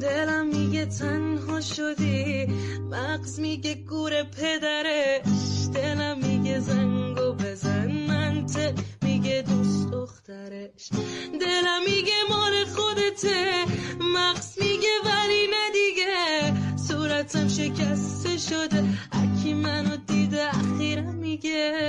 دلم میگه تنها شدی. مغز میگه گور پدرش دلم میگه زنگو بزن. منطق میگه دوست دخترش. دلم میگه مال خودته. مغز میگه ولی نه دیگه. صورتم شکسته شده. اکی منو دیده. اخیرم میگه.